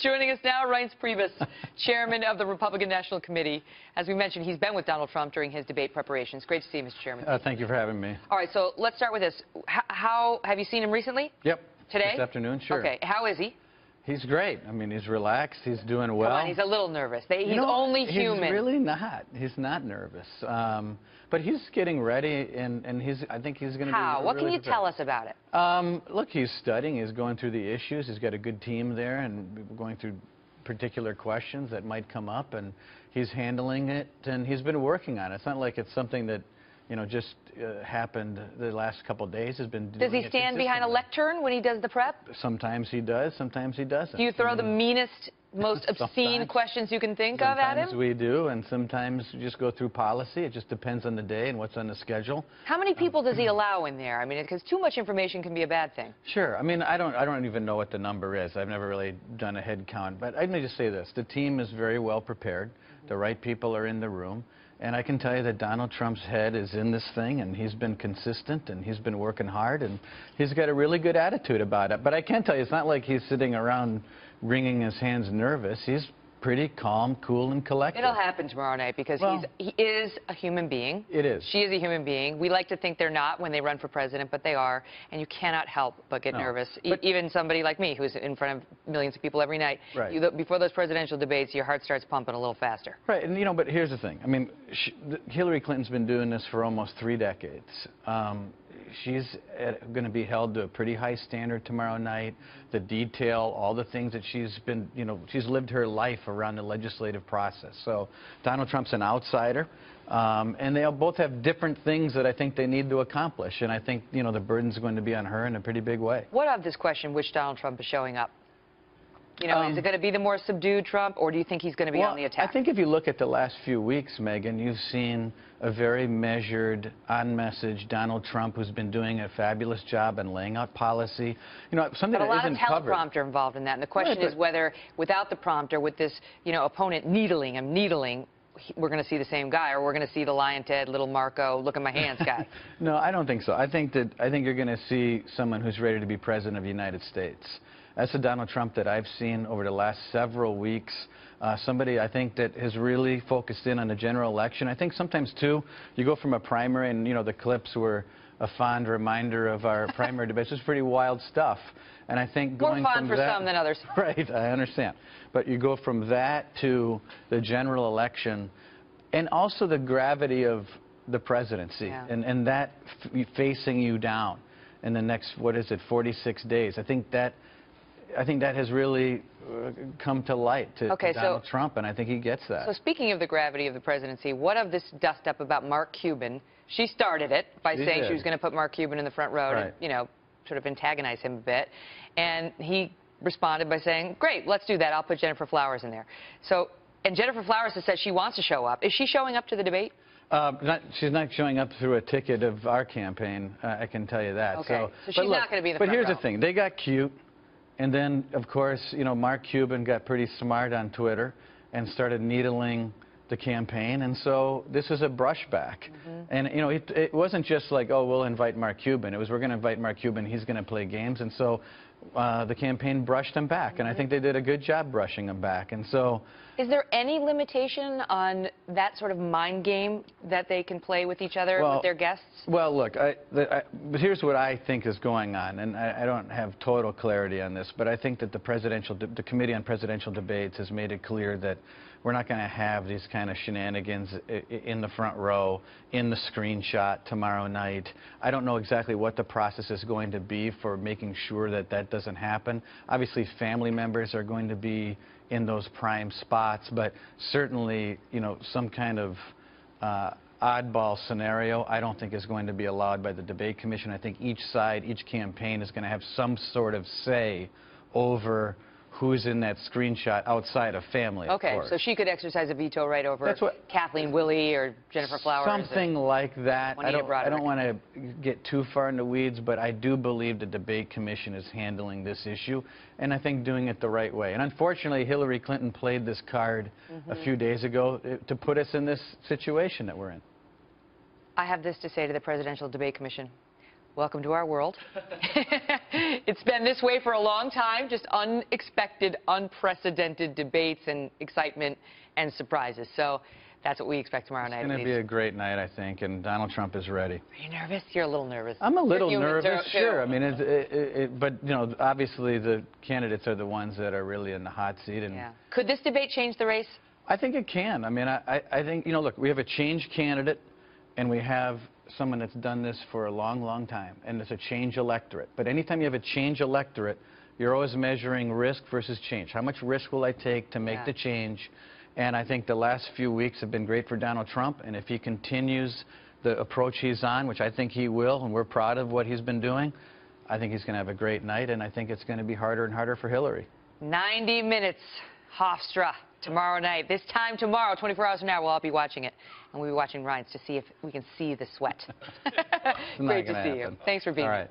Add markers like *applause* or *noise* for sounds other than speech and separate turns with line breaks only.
Joining us now, Reince Priebus, *laughs* chairman of the Republican National Committee. As we mentioned, he's been with Donald Trump during his debate preparations. Great to see you, Mr. Chairman.
Uh, thank you for having me.
All right, so let's start with this. How, how have you seen him recently?
Yep.
Today?
This afternoon, sure.
Okay, how is he?
He's great. I mean, he's relaxed. He's doing well.
On, he's a little nervous. They, he's
You know,
only human.
He's really not. He's not nervous. Um, but he's getting ready, and, and he's. I think he's going to be.
how? What
really
can you
prepared.
tell us about it?
Um, look, he's studying. He's going through the issues. He's got a good team there, and we're going through particular questions that might come up, and he's handling it, and he's been working on it. It's not like it's something that, you know, just uh, happened the last couple of days. Has been.
Does he stand behind a lectern when he does the prep?
Sometimes he does. Sometimes he doesn't.
Do you throw
I
the
mm-hmm.
meanest, most *laughs* obscene questions you can think of at
Sometimes
him?
we do, and sometimes you just go through policy. It just depends on the day and what's on the schedule.
How many um, people does he *clears throat* allow in there? I mean, because too much information can be a bad thing.
Sure. I mean, I don't, I don't even know what the number is. I've never really done a head count. But let me just say this. The team is very well prepared. Mm-hmm. The right people are in the room. And I can tell you that Donald Trump's head is in this thing, and he's been consistent, and he's been working hard, and he's got a really good attitude about it. But I can tell you, it's not like he's sitting around wringing his hands nervous. He's pretty calm, cool, and collected.
It'll happen tomorrow night because
Well-
he's, he is a human being.
It is.
She is a human being. We like to think they're not when they run for president, but they are. And you cannot help but get
No.
nervous. E- even somebody like me who's in front of millions of people every night.
Right.
You, before those presidential debates, your heart starts pumping a little faster.
Right, and you know, but here's the thing. I mean, sh th- Hillary Clinton's been doing this for almost three decades. Um, she's going to be held to a pretty high standard tomorrow night. The detail, all the things that she's been, you know, she's lived her life around the legislative process. So Donald Trump's an outsider. Um, and they both have different things that I think they need to accomplish. And I think, you know, the burden's going to be on her in a pretty big way.
What of this question, which Donald Trump is showing up? You know,
Um,
is it going to be the more subdued Trump, or do you think he's going to be
well,
on the attack?
I think if you look at the last few weeks, Megyn, you've seen a very measured, on-message Donald Trump who's been doing a fabulous job in laying out policy. You know, something
But a lot of
isn't covered.
teleprompter involved in that. And the question
Right,
is whether, without the prompter, with this, you know, opponent needling him, needling, we're going to see the same guy, or we're going to see the Lyin' Ted, little Marco, look at my hands guy. *laughs*
No, I don't think so. I think that I think you're going to see someone who's ready to be president of the United States. That's the Donald Trump that I've seen over the last several weeks. Uh, somebody I think that has really focused in on the general election. I think sometimes too, you go from a primary, and you know the clips were a fond reminder of our *laughs* primary debates. It's pretty wild stuff. And I think
More
going
fun
from
for
that,
some than others. *laughs*
Right, I understand. But you go from that to the general election, and also the gravity of the presidency,
Yeah.
and, and that f facing you down in the next, what is it, 46 days. I think that, I think that has really uh, come to light to, to
Okay, so-
Donald Trump, and I think he gets that.
So speaking of the gravity of the presidency, what of this dust up about Mark Cuban? She started it by
She
saying
did.
she was going to put Mark Cuban in the front row to,
Right.
you know, sort of antagonize him a bit. And he responded by saying, great, let's do that. I'll put Gennifer Flowers in there. So, and Gennifer Flowers has said she wants to show up. Is she showing up to the debate?
Uh, not, she's not showing up through a ticket of our campaign. Uh, I can tell you that.
Okay. So
but
she's
look,
not gonna be in the
But here's
row.
the thing: they got cute, and then of course, you know, Mark Cuban got pretty smart on Twitter and started needling the campaign, and so this is a brushback.
Mm-hmm.
And you know, it, it wasn't just like, oh, we'll invite Mark Cuban. It was we're going to invite Mark Cuban. He's going to play games, and so. Uh, the campaign brushed them back, and I think they did a good job brushing them back. And so,
Is there any limitation on that sort of mind game that they can play with each other,
Well,
with their guests?
Well, look, I, the, I, but here's what I think is going on, and I, I don't have total clarity on this, but I think that the presidential, de- the Committee on Presidential Debates has made it clear that we're not going to have these kind of shenanigans in the front row, in the screenshot tomorrow night. I don't know exactly what the process is going to be for making sure that that doesn't happen. Obviously, family members are going to be in those prime spots, but certainly, you know, some kind of uh, oddball scenario, I don't think is going to be allowed by the debate commission. I think each side, each campaign is going to have some sort of say over who's in that screenshot outside of family, of
Okay, so she could exercise a veto right over
That's what-
Kathleen Willey or Gennifer Flowers. or-
Something like that. I
Juanita
don't, I
Broderick.
don't want to get too far into weeds, but I do believe the debate commission is handling this issue, and I think doing it the right way. And unfortunately, Hillary Clinton played this card
Mm-hmm.
a few days ago uh, to put us in this situation that we're in.
I have this to say to the Presidential Debate Commission. Welcome to our world. *laughs* it's been this way for a long time, just unexpected, unprecedented debates and excitement and surprises. So that's what we expect tomorrow night.
It's going to be a great night, I think, and Donald Trump is ready.
Are you nervous? You're a little nervous.
I'm a little nervous, sure. I mean, it, it, it, but you know, obviously the candidates are the ones that are really in the hot seat, and
Yeah. Could this debate change the race?
I think it can. I mean, I, I, I think you know, look, we have a change candidate, and we have someone that's done this for a long, long time, and it's a change electorate. But anytime you have a change electorate, you're always measuring risk versus change. How much risk will I take to make
Yeah.
the change? And I think the last few weeks have been great for Donald Trump, and if he continues the approach he's on, which I think he will, and we're proud of what he's been doing, I think he's going to have a great night, and I think it's going to be harder and harder for Hillary.
90 minutes, Hofstra, tomorrow night. This time tomorrow, 24 hours from now, we'll all be watching it. And we'll be watching Ryan's to see if we can see the sweat. *laughs* Great to
gonna
see you. Thanks for being here.